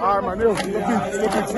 Ah, mas meu, eu fiz, eu fiz.